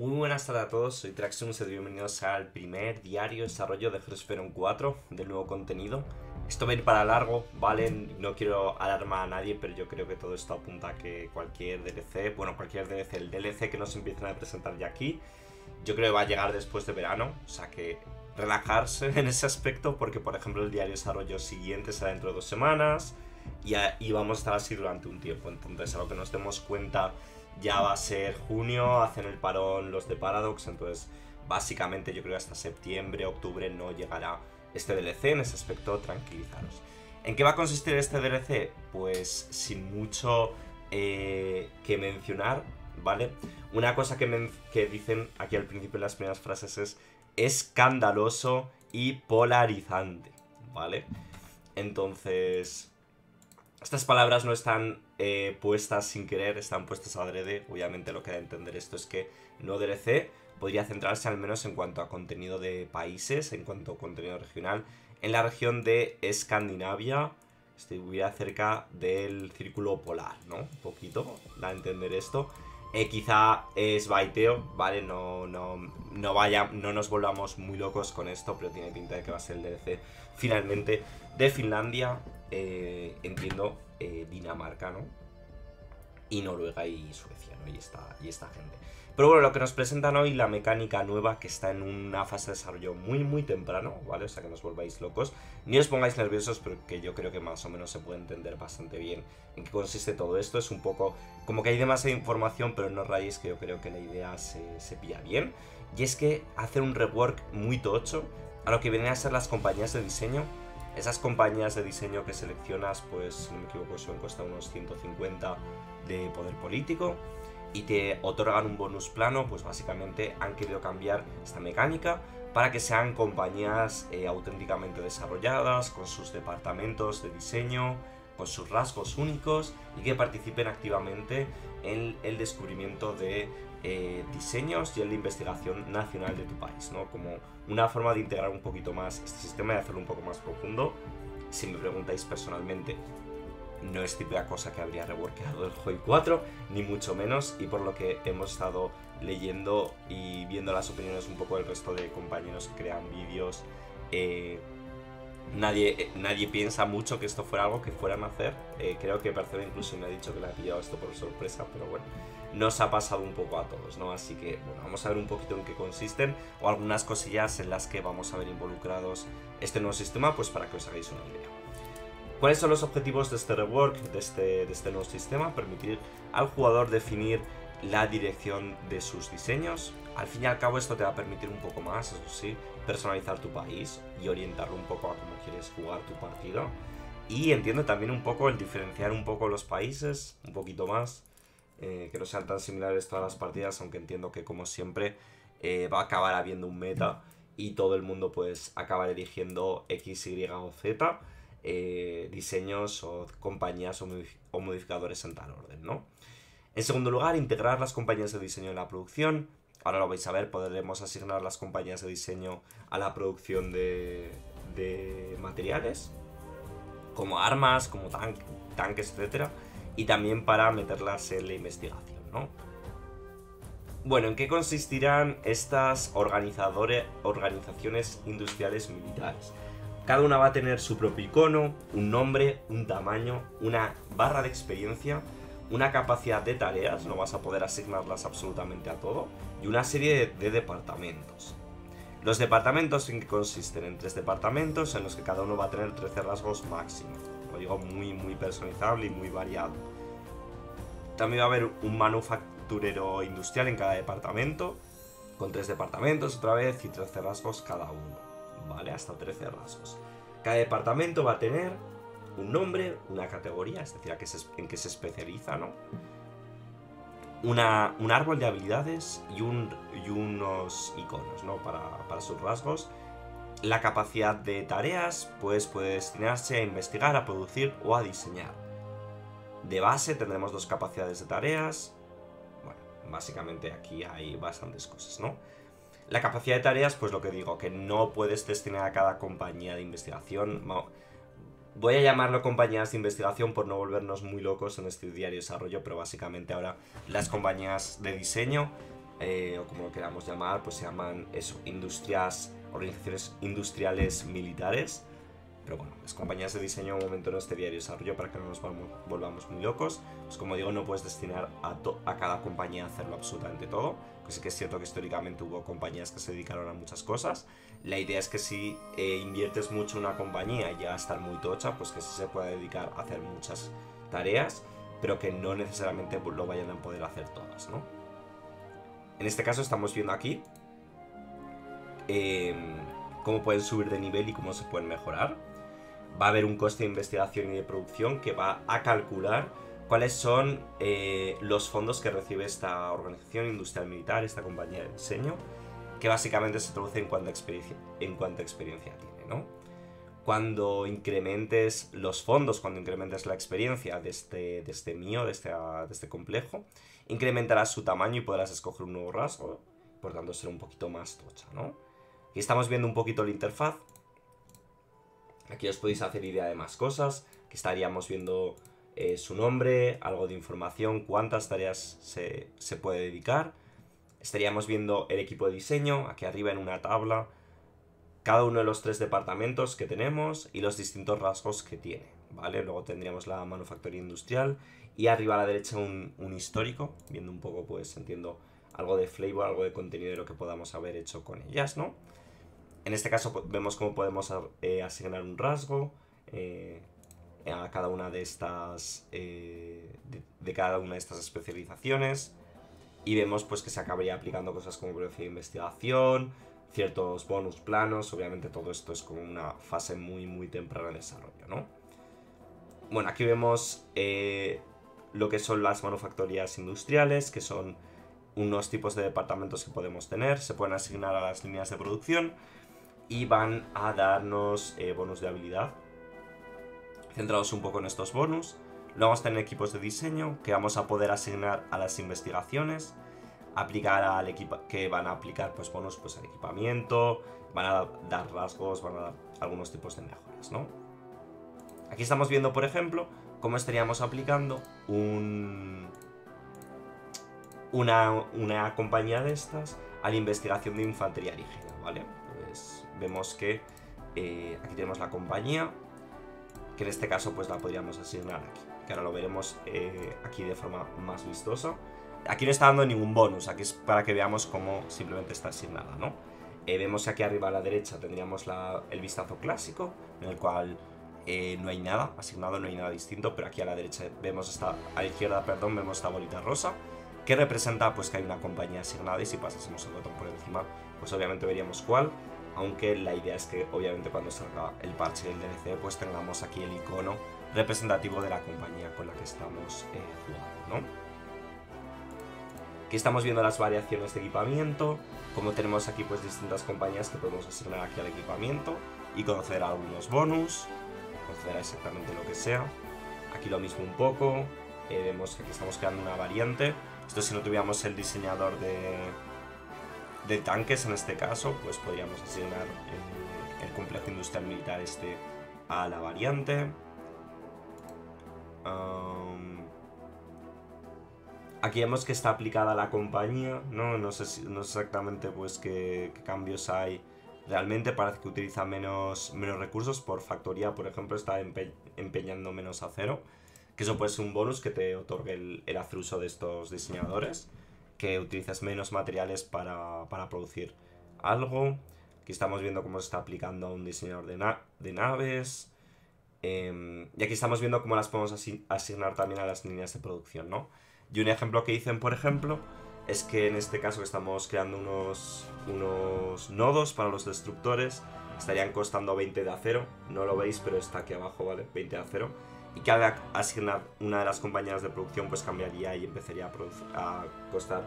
Muy buenas tardes a todos, soy Traximus y bienvenidos al primer diario desarrollo de Hearthstone 4 del nuevo contenido. Esto va a ir para largo, ¿vale? No quiero alarmar a nadie, pero yo creo que todo esto apunta a que cualquier DLC, bueno, cualquier DLC, el DLC que nos empiecen a presentar ya aquí, yo creo que va a llegar después de verano, o sea que relajarse en ese aspecto, porque por ejemplo el diario desarrollo siguiente será dentro de dos semanas y, y vamos a estar así durante un tiempo, entonces a lo que nos demos cuenta ya va a ser junio, hacen el parón los de Paradox, entonces básicamente yo creo que hasta septiembre, octubre no llegará este DLC, en ese aspecto tranquilizaros. ¿En qué va a consistir este DLC? Pues sin mucho eh, que mencionar, ¿vale? Una cosa que, que dicen aquí al principio en las primeras frases es escandaloso y polarizante, ¿vale? Entonces, estas palabras no están eh, puestas sin querer, están puestas adrede. Obviamente lo que da a entender esto es que no DLC podría centrarse al menos en cuanto a contenido de países, en cuanto a contenido regional, en la región de Escandinavia. Estuviera cerca del círculo polar, ¿no? Un poquito, da a entender esto. Eh, quizá es baiteo, ¿vale? No, no, no, vaya, no nos volvamos muy locos con esto, pero tiene pinta de que va a ser el DLC finalmente de Finlandia, eh, entiendo, eh, Dinamarca, ¿no? Y Noruega y Suecia, ¿no? Y esta, y esta gente. Pero bueno, lo que nos presentan hoy, la mecánica nueva que está en una fase de desarrollo muy, muy temprano, ¿vale? O sea, que no os volváis locos. Ni os pongáis nerviosos, porque yo creo que más o menos se puede entender bastante bien en qué consiste todo esto. Es un poco como que hay demasiada información, pero no rayéis que yo creo que la idea se, pilla bien. Y es que hacer un rework muy tocho a lo que vienen a ser las compañías de diseño esas compañías de diseño que seleccionas, pues si no me equivoco, suelen costar unos 150 de poder político y te otorgan un bonus plano, pues básicamente han querido cambiar esta mecánica para que sean compañías eh, auténticamente desarrolladas, con sus departamentos de diseño, con sus rasgos únicos y que participen activamente en el descubrimiento de eh, diseños y en la investigación nacional de tu país, ¿no? Como una forma de integrar un poquito más este sistema y hacerlo un poco más profundo. Si me preguntáis personalmente, no es típica cosa que habría reworkeado el Joy 4, ni mucho menos, y por lo que hemos estado leyendo y viendo las opiniones un poco del resto de compañeros que crean vídeos, eh, nadie, nadie piensa mucho que esto fuera algo que fueran a hacer. Eh, creo que Percibe incluso me ha dicho que le ha pillado esto por sorpresa, pero bueno nos ha pasado un poco a todos, ¿no? Así que, bueno, vamos a ver un poquito en qué consisten o algunas cosillas en las que vamos a ver involucrados este nuevo sistema, pues para que os hagáis una idea. ¿Cuáles son los objetivos de este rework, de este, de este nuevo sistema? Permitir al jugador definir la dirección de sus diseños. Al fin y al cabo esto te va a permitir un poco más, eso sí, personalizar tu país y orientarlo un poco a cómo quieres jugar tu partido. Y entiendo también un poco el diferenciar un poco los países, un poquito más, eh, que no sean tan similares todas las partidas, aunque entiendo que como siempre eh, va a acabar habiendo un meta y todo el mundo pues acabar eligiendo X, Y o Z, eh, diseños o compañías o, modificadores en tal orden, ¿no? En segundo lugar, integrar las compañías de diseño en la producción. Ahora lo vais a ver, podremos asignar las compañías de diseño a la producción de, de materiales, como armas, como tanques, etcétera y también para meterlas en la investigación, ¿no? Bueno, ¿en qué consistirán estas organizaciones industriales militares? Cada una va a tener su propio icono, un nombre, un tamaño, una barra de experiencia, una capacidad de tareas, no vas a poder asignarlas absolutamente a todo, y una serie de, departamentos. Los departamentos en qué consisten en tres departamentos en los que cada uno va a tener 13 rasgos máximos digo, muy, muy personalizable y muy variado. También va a haber un manufacturero industrial en cada departamento, con tres departamentos otra vez y 13 rasgos cada uno, ¿vale? Hasta 13 rasgos. Cada departamento va a tener un nombre, una categoría, es decir, en qué se especializa, ¿no? Una, un árbol de habilidades y, un, y unos iconos, ¿no? Para, para sus rasgos la capacidad de tareas pues puede destinarse a investigar, a producir o a diseñar. De base tendremos dos capacidades de tareas. Bueno, básicamente aquí hay bastantes cosas, ¿no? La capacidad de tareas, pues lo que digo, que no puedes destinar a cada compañía de investigación. Voy a llamarlo compañías de investigación por no volvernos muy locos en este diario desarrollo, pero básicamente ahora las compañías de diseño eh, o como lo queramos llamar, pues se llaman eso, industrias, organizaciones industriales militares. Pero bueno, las compañías de diseño un momento no este diario desarrollo para que no nos volvamos muy locos. Pues como digo, no puedes destinar a, cada compañía a hacerlo absolutamente todo. Pues sí que es cierto que históricamente hubo compañías que se dedicaron a muchas cosas. La idea es que si eh, inviertes mucho en una compañía y ya a estar muy tocha, pues que sí se pueda dedicar a hacer muchas tareas, pero que no necesariamente lo vayan a poder hacer todas, ¿no? En este caso estamos viendo aquí em, cómo pueden subir de nivel y cómo se pueden mejorar. Va a haber un coste de investigación y de producción que va a calcular cuáles son eh, los fondos que recibe esta organización industrial militar, esta compañía de diseño, que básicamente se traduce en cuánta experiencia, tiene, ¿no? Cuando incrementes los fondos, cuando incrementes la experiencia de este, de este mío, de este, complejo, incrementarás su tamaño y podrás escoger un nuevo rasgo, por tanto ser un poquito más tocha, ¿no? Aquí estamos viendo un poquito la interfaz. Aquí os podéis hacer idea de más cosas, que estaríamos viendo eh, su nombre, algo de información, cuántas tareas se, se puede dedicar. Estaríamos viendo el equipo de diseño, aquí arriba en una tabla, cada uno de los tres departamentos que tenemos y los distintos rasgos que tiene, ¿vale? Luego tendríamos la manufactura industrial y arriba a la derecha un, histórico, viendo un poco, pues entiendo, algo de flavor, algo de contenido de lo que podamos haber hecho con ellas, ¿no? En este caso vemos cómo podemos eh, asignar un rasgo eh, a cada una de estas, eh, de, cada una de estas especializaciones y vemos pues que se acabaría aplicando cosas como velocidad de investigación, ciertos bonus planos, obviamente todo esto es como una fase muy muy temprana de desarrollo, ¿no? Bueno, aquí vemos lo que son las manufactorías industriales, que son unos tipos de departamentos que podemos tener, se pueden asignar a las líneas de producción y van a darnos eh, bonus de habilidad. Centrados un poco en estos bonus, luego vamos a tener equipos de diseño que vamos a poder asignar a las investigaciones, aplicar al equipo que van a aplicar pues bonus pues al equipamiento, van a dar rasgos, van a dar algunos tipos de mejoras, ¿no? Aquí estamos viendo, por ejemplo, cómo estaríamos aplicando un, una, compañía de estas a la investigación de infantería ligera, ¿vale? Vemos que eh, aquí tenemos la compañía, que en este caso pues la podríamos asignar aquí, que ahora lo veremos eh, aquí de forma más vistosa. Aquí no está dando ningún bonus, aquí es para que veamos cómo simplemente está asignada, ¿no? Eh, vemos que aquí arriba a la derecha tendríamos el vistazo clásico, en el cual eh, no hay nada asignado, no hay nada distinto, pero aquí a la derecha vemos esta, a la izquierda, perdón, vemos esta bolita rosa, que representa pues que hay una compañía asignada y si pasásemos el botón por encima, pues obviamente veríamos cuál, aunque la idea es que obviamente cuando salga el parche del DLC pues tengamos aquí el icono representativo de la compañía con la que estamos eh, jugando, ¿no? Aquí estamos viendo las variaciones de equipamiento, como tenemos aquí pues distintas compañías que podemos asignar aquí al equipamiento y conocer algunos bonus, concederá exactamente lo que sea. Aquí lo mismo un poco. Eh, vemos que aquí estamos creando una variante. Esto si no tuviéramos el diseñador de, de tanques en este caso, pues podríamos asignar el, complejo industrial militar este a la variante. aquí vemos que está aplicada la compañía, ¿no? No sé, si, no exactamente pues qué cambios hay realmente parece que utiliza menos, menos recursos. Por factoría, por ejemplo, está empeñando menos acero. Que eso puede ser un bonus que te otorgue el, el de estos diseñadores. Que utilizas menos materiales para, producir algo. Aquí estamos viendo cómo se está aplicando a un diseñador de, naves. Em, y aquí estamos viendo cómo las podemos asignar también a las líneas de producción, ¿no? Y un ejemplo que dicen, por ejemplo, es que en este caso estamos creando unos, unos nodos para los destructores. Estarían costando 20 de acero. No lo veis, pero está aquí abajo, ¿vale? 20 de acero. Y que asignar una de las compañías de producción, pues cambiaría y empezaría a, costar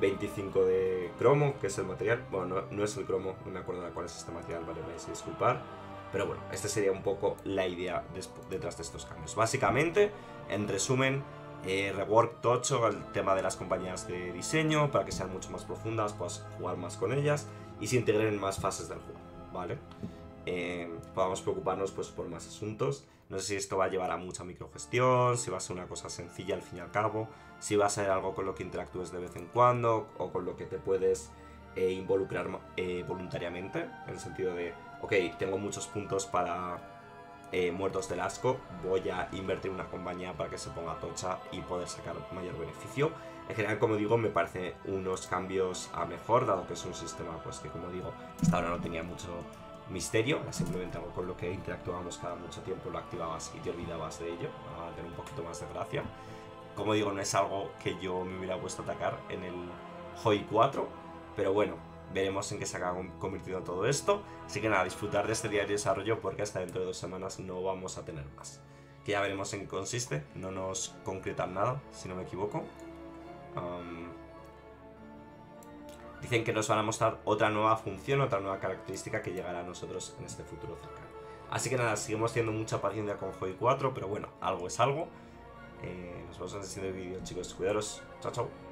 25 de cromo, que es el material. Bueno, no, es el cromo, no me acuerdo de cuál es este material, vale, vais a disculpar. Pero bueno, esta sería un poco la idea detrás de estos cambios. Básicamente, en resumen, eh, rework tocho el tema de las compañías de diseño para que sean mucho más profundas, puedas jugar más con ellas y se integren en más fases del juego, ¿vale? eh, podamos preocuparnos pues, por más asuntos. No sé si esto va a llevar a mucha microgestión, si va a ser una cosa sencilla al fin y al cabo, si va a ser algo con lo que interactúes de vez en cuando o con lo que te puedes eh, involucrar eh, voluntariamente, en el sentido de, ok, tengo muchos puntos para muertos del asco, voy a invertir en una compañía para que se ponga tocha y poder sacar mayor beneficio. En general, como digo, me parece unos cambios a mejor, dado que es un sistema pues que, como digo, hasta ahora no tenía mucho misterio, simplemente algo con lo que interactuábamos cada mucho tiempo, lo activabas y te olvidabas de ello, a tener un poquito más de gracia. Como digo, no es algo que yo me hubiera puesto a atacar en el Hoi 4, pero bueno, veremos en qué se acaba convirtiendo todo esto. Así que nada, disfrutar de este diario de desarrollo porque hasta dentro de dos semanas no vamos a tener más. Que ya veremos en qué consiste, no nos concretan nada, si no me equivoco. Dicen que nos van a mostrar otra nueva función, otra nueva característica que llegará a nosotros en este futuro cercano. Así que nada, seguimos teniendo mucha paciencia con Hoi 4, pero bueno, algo es algo. Eh, nos vemos en el siguiente vídeo, chicos. Cuidaros. Chao, chao.